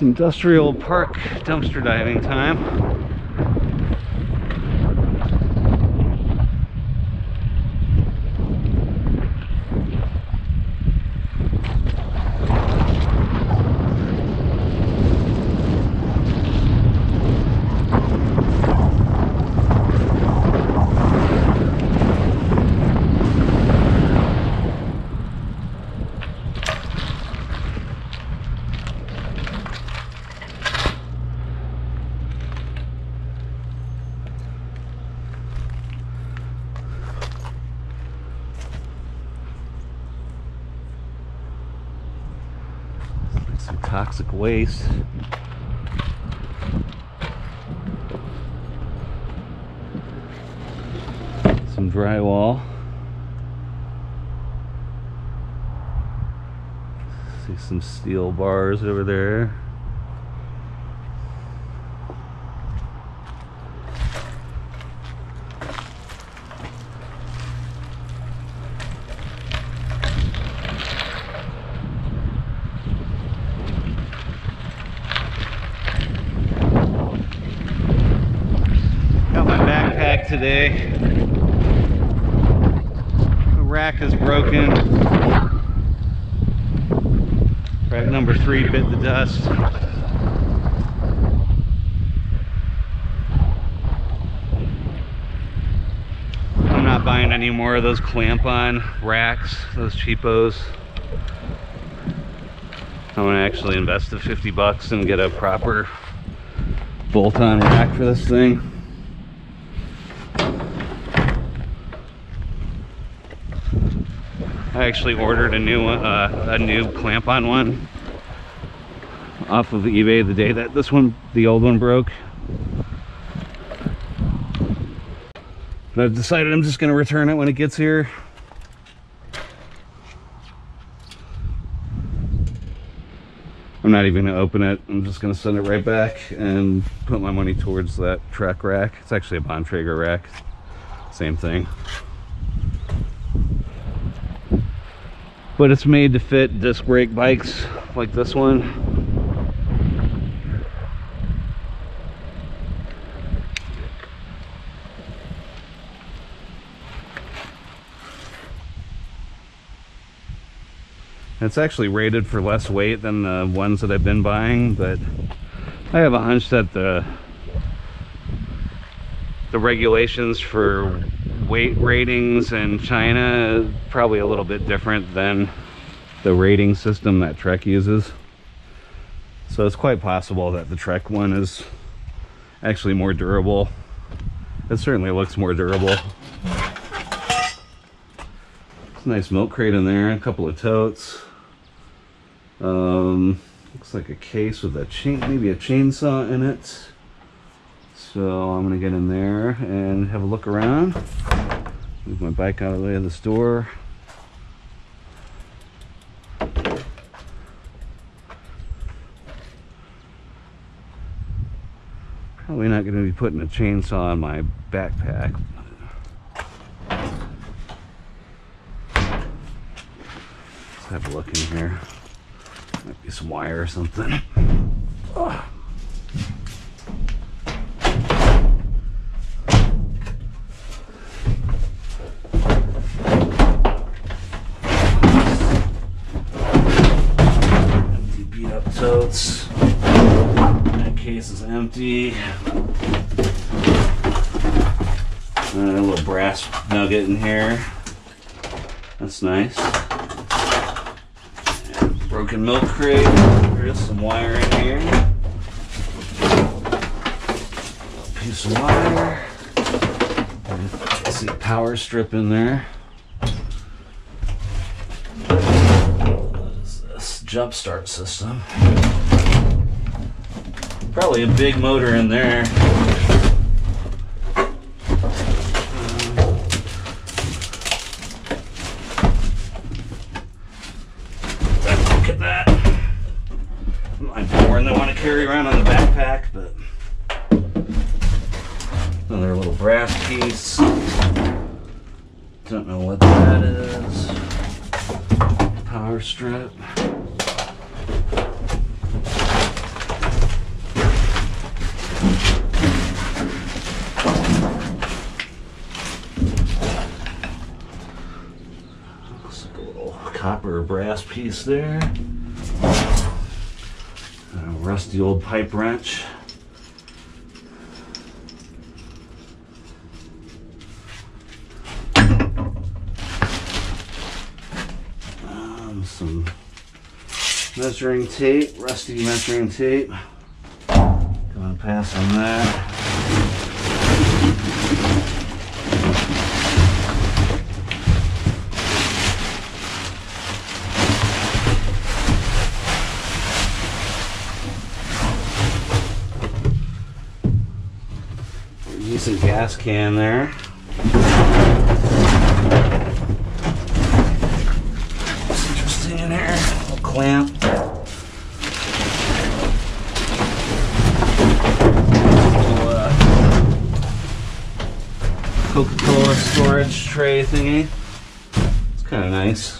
Industrial park dumpster diving time. Some toxic waste. Some drywall. See some steel bars over there. Got my backpack today. The rack is broken. Rack number three bit the dust. I'm not buying any more of those clamp on racks, those cheapos. I'm gonna actually invest the 50 bucks and get a proper bolt-on rack for this thing. Actually ordered a new uh, a new clamp-on one off of eBay the day that this one, the old one broke. But I've decided I'm just gonna return it when it gets here. I'm not even gonna open it. I'm just gonna send it right back and put my money towards that Trek rack. It's actually a Bontrager rack. Same thing. But it's made to fit disc brake bikes like this one. It's actually rated for less weight than the ones that I've been buying, but I have a hunch that the the regulations for weight ratings in China probably a little bit different than the rating system that Trek uses. So it's quite possible that the Trek one is actually more durable. It certainly looks more durable. It's a nice milk crate in there, a couple of totes. Um, looks like a case with a chain, maybe a chainsaw in it. So I'm gonna get in there and have a look around. Move my bike out of the way of the store. Probably not gonna be putting a chainsaw on my backpack. Let's have a look in here. Might be some wire or something. Is empty. Uh, a little brass nugget in here. That's nice. And broken milk crate. There's some wire in here. Piece of wire. I see a power strip in there. What is this? Jump start system. Probably a big motor in there. Look at that. Be more than I want to carry around on the backpack, but another little brass piece. Don't know what that is. Power strip. brass piece there. A rusty old pipe wrench. Um, some measuring tape, rusty measuring tape. Gonna pass on that. Gas can there. What's interesting in here? Little clamp. Uh, Coca-Cola storage tray thingy. It's kind of nice.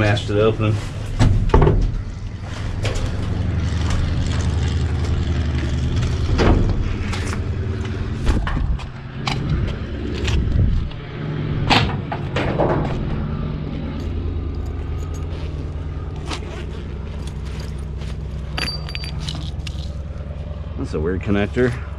Smashed it open. That's a weird connector.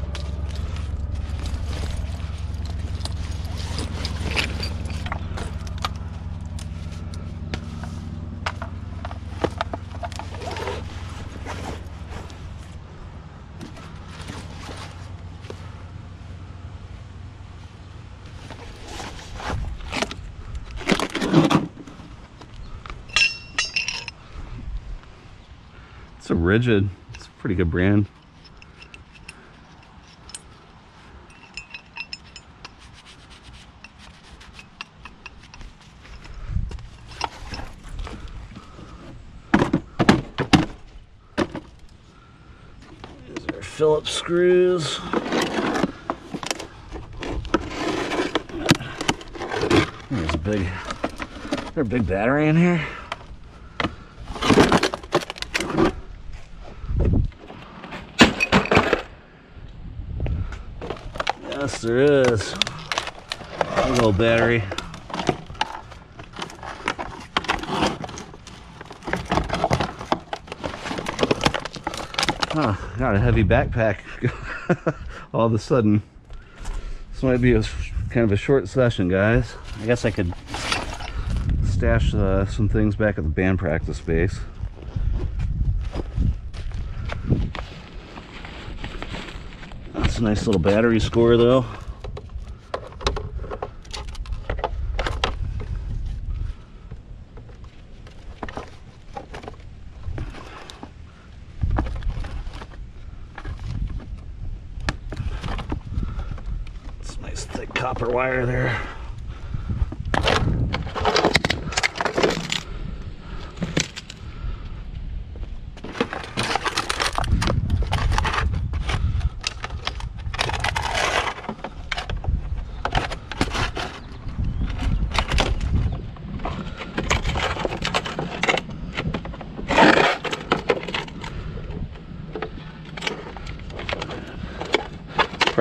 Rigid. It's a pretty good brand. These are Phillips screws. There's a big, is there a big battery in here? There is. Big old battery. Huh, got a heavy backpack all of a sudden. This might be a kind of a short session, guys. I guess I could stash uh, some things back at the band practice space. That's a nice little battery score, though. It's nice thick copper wire there.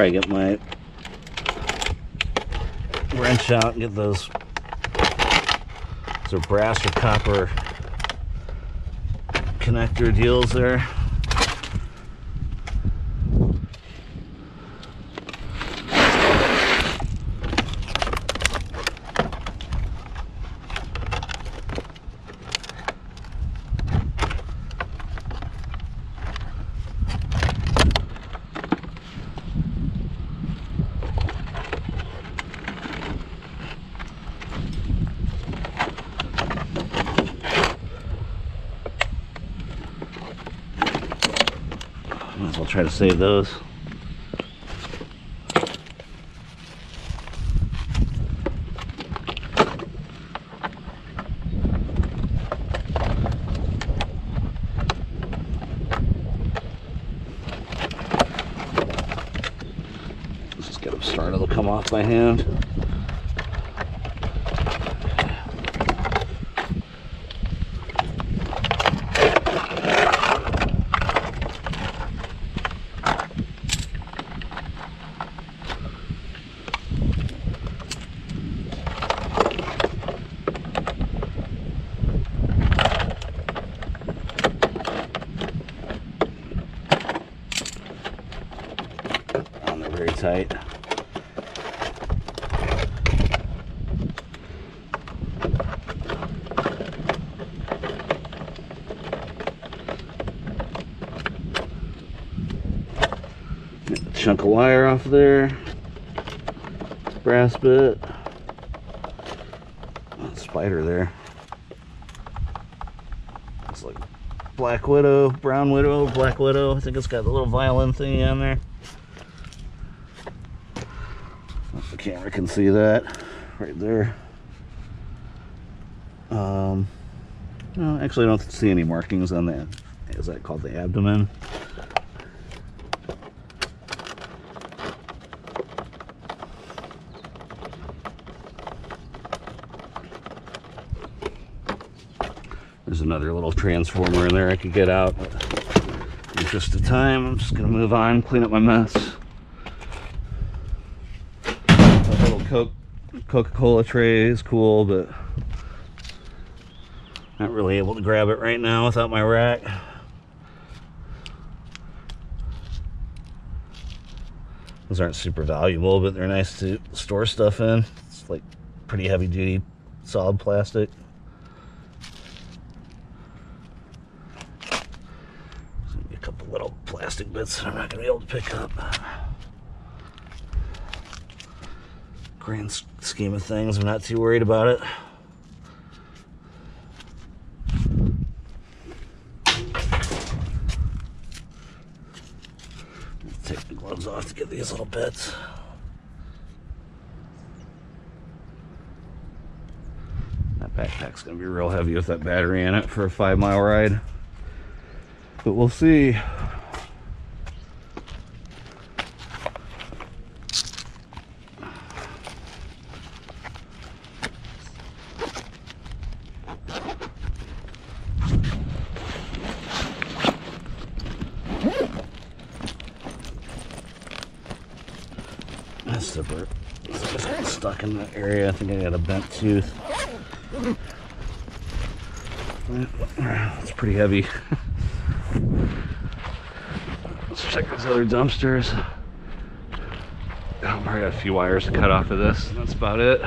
Probably get my wrench out and get those. Those are brass or copper connector deals there. try to save those. Let's just get them started. They'll come off by hand. Wire off there. Brass bit. Oh, Spider there. It's like Black Widow, Brown Widow, Black Widow. I think it's got the little violin thingy on there. The camera can see that right there. Um, no, actually, I don't see any markings on that. Is that called the abdomen? Another little transformer in there I could get out. In the time, I'm just gonna move on, clean up my mess. A little Coca-Cola tray is cool, but not really able to grab it right now without my rack. Those aren't super valuable, but they're nice to store stuff in. It's like pretty heavy duty solid plastic. There's gonna be a couple little plastic bits that I'm not gonna be able to pick up. Grand scheme of things, I'm not too worried about it. Take the gloves off to get these little bits. That backpack's gonna be real heavy with that battery in it for a five mile ride. But we'll see. That's the bird. Stuck in that area. I think I got a bent tooth. It's pretty heavy. Let's check these other dumpsters. Oh, I got a few wires to cut off of this. That's about it.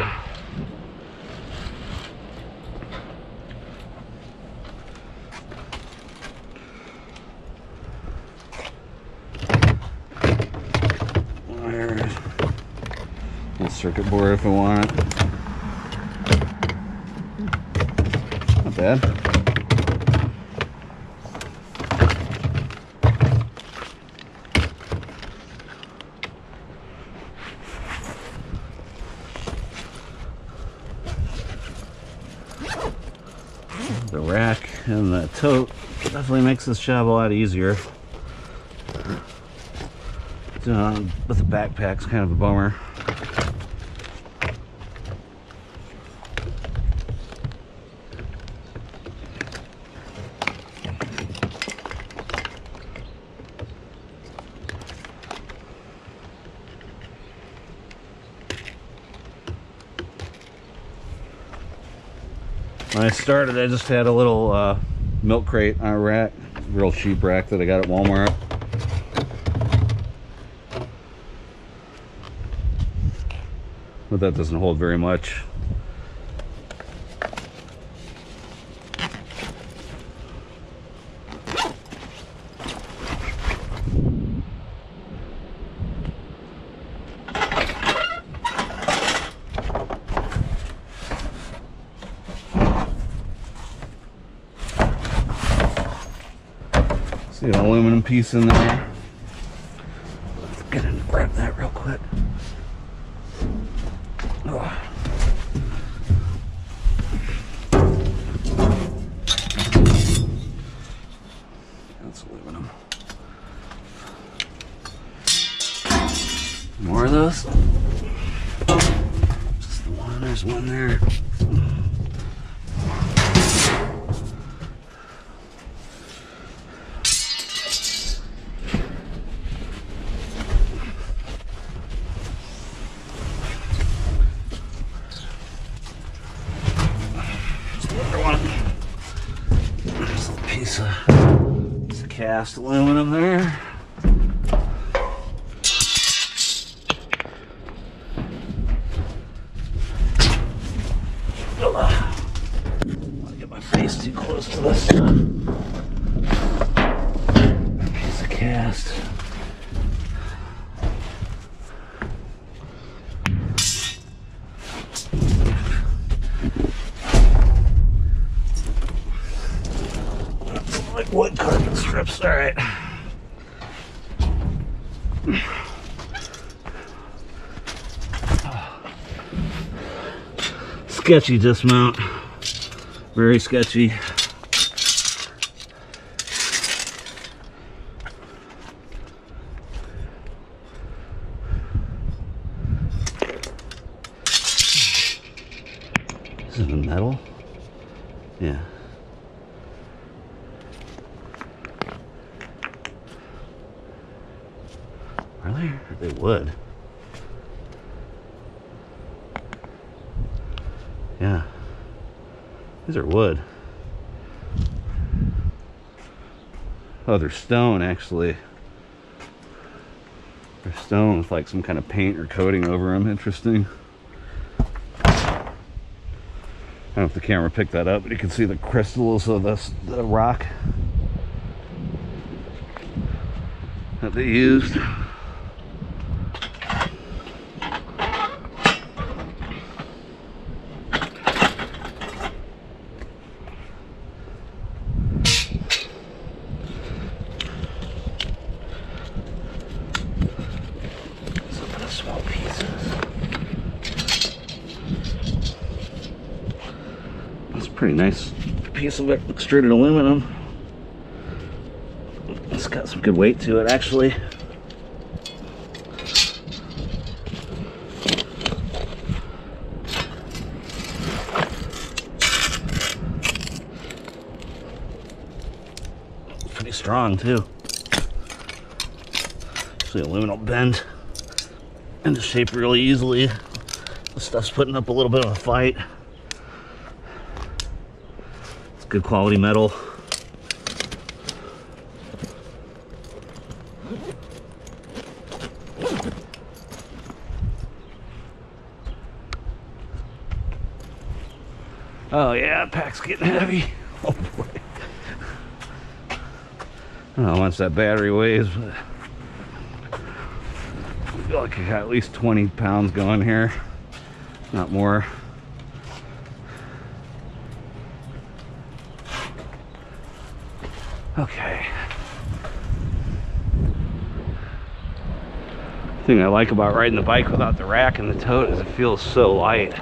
Wires. Little circuit board if I want it. Not bad. The rack and the tote definitely makes this job a lot easier. Uh, with the backpack's kind of a bummer. When I started, I just had a little uh, milk crate on a rack, real cheap rack that I got at Walmart. But that doesn't hold very much. See an aluminum piece in there. Let's get in and grab that real quick. Ugh. That's aluminum. More of those. Just the one, there's one there. Cast aluminum Sketchy dismount. Very sketchy. This is the metal? Yeah. Are they? Are they wood? Yeah. These are wood. Oh, they're stone actually. They're stone with like some kind of paint or coating over them. Interesting. I don't know if the camera picked that up, but you can see the crystals of this the rock that they used. Some of the small pieces. That's a pretty nice piece of extruded aluminum. It's got some good weight to it, actually. Pretty strong, too. See, aluminum will bend into shape really easily. This stuff's putting up a little bit of a fight. Good quality metal. Oh yeah, pack's getting heavy. Oh boy. I don't know how much that battery weighs, but I feel like I got at least 20 pounds going here. Not more. Okay. Thing I like about riding the bike without the rack and the tote is it feels so light.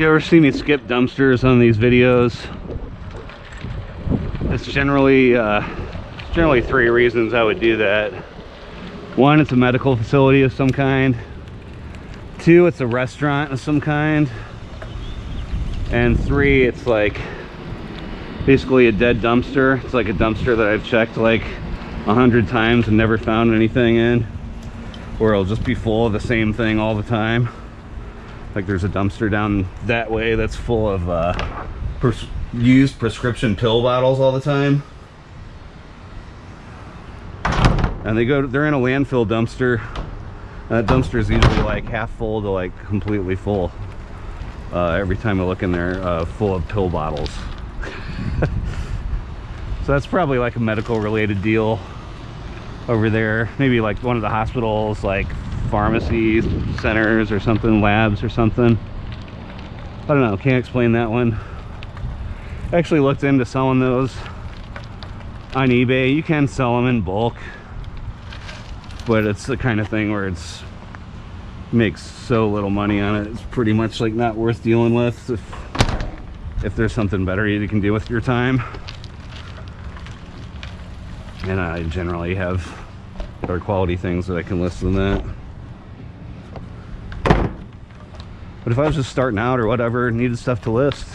You ever see me skip dumpsters on these videos? It's generally uh, generally three reasons I would do that. One, it's a medical facility of some kind. Two, it's a restaurant of some kind. And three, it's like basically a dead dumpster. It's like a dumpster that I've checked like a hundred times and never found anything in. Or it'll just be full of the same thing all the time. Like there's a dumpster down that way that's full of uh, used prescription pill bottles all the time. And they go, they're in a landfill dumpster. That dumpster is usually like half full to like completely full. Uh, every time I look in there uh, full of pill bottles. so that's probably like a medical related deal over there. Maybe like one of the hospitals, like pharmacies, centers or something, labs or something. I don't know, can't explain that one. Actually looked into selling those on eBay. You can sell them in bulk, but it's the kind of thing where it's makes so little money on it. It's pretty much like not worth dealing with if if there's something better you can do with your time. And I generally have better quality things that I can list than that. But if I was just starting out or whatever, needed stuff to list,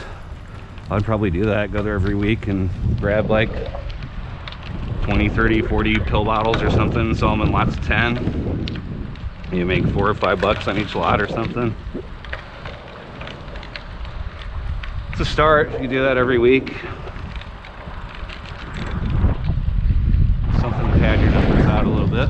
I'd probably do that. Go there every week and grab like 20, 30, 40 pill bottles or something, sell them in lots of 10. You make four or five bucks on each lot or something. It's a start. You do that every week. Something to pad your numbers out a little bit.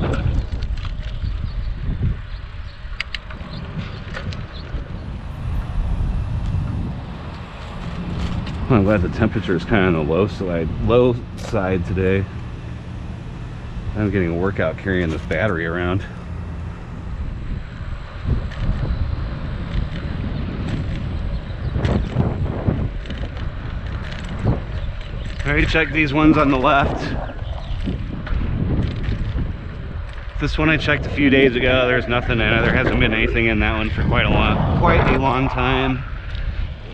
I'm glad the temperature is kind of on the low side, low side today. I'm getting a workout carrying this battery around. I already checked these ones on the left. This one I checked a few days ago. There's nothing in it. There hasn't been anything in that one for quite a long, quite a long time.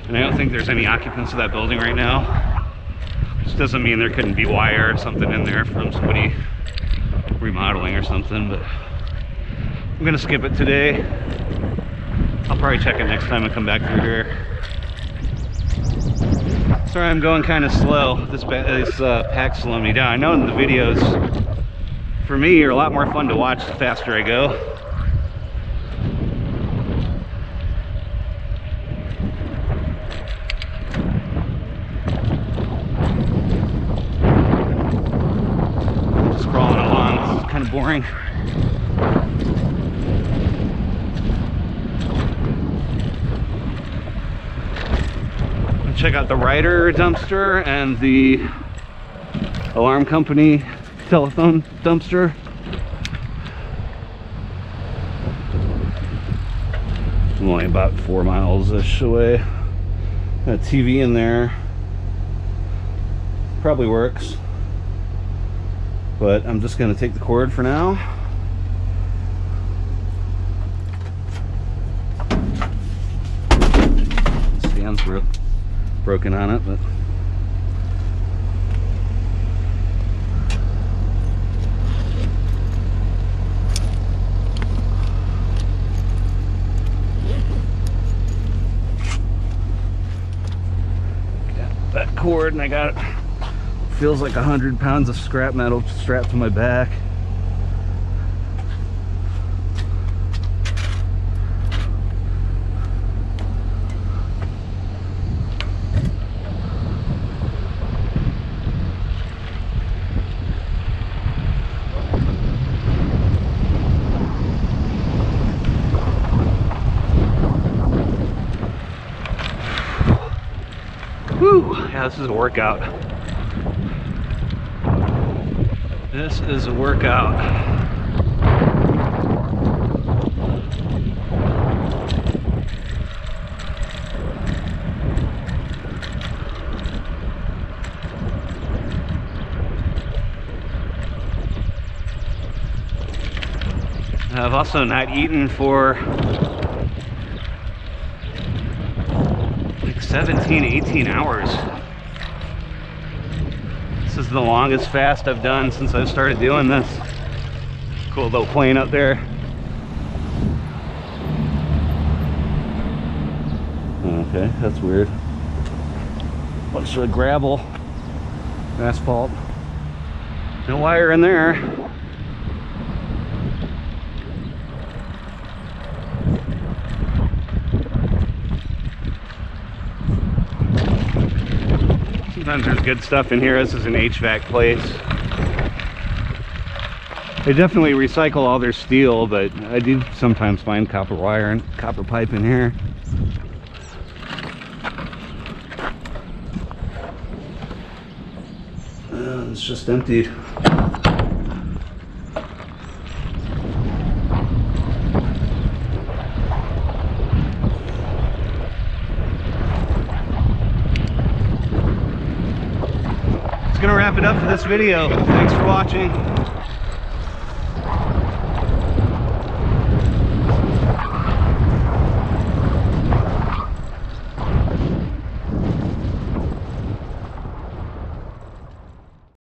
And I don't think there's any occupants of that building right now. Which doesn't mean there couldn't be wire or something in there from somebody remodeling or something, but I'm gonna skip it today. I'll probably check it next time I come back through here. Sorry I'm going kind of slow. This, this uh, pack's slowing me down. I know in the videos, for me, are a lot more fun to watch the faster I go. Boring. Check out the Ryder dumpster and the alarm company telephone dumpster. I'm only about four miles-ish away. Got a TV in there. Probably works but I'm just going to take the cord for now. Stands bro broken on it, but that cord and I got it. Feels like a hundred pounds of scrap metal strapped to my back Whew, yeah, this is a workout. This is a workout. I've also not eaten for like 17, 18 hours. Is the longest fast I've done since I started doing this. Cool little plane up there. Okay, that's weird. Bunch of gravel, asphalt. No wire in there. Sometimes there's good stuff in here. This is an HVAC place. They definitely recycle all their steel, but I do sometimes find copper wire and copper pipe in here. Uh, it's just emptied. It up for this video. Thanks for watching.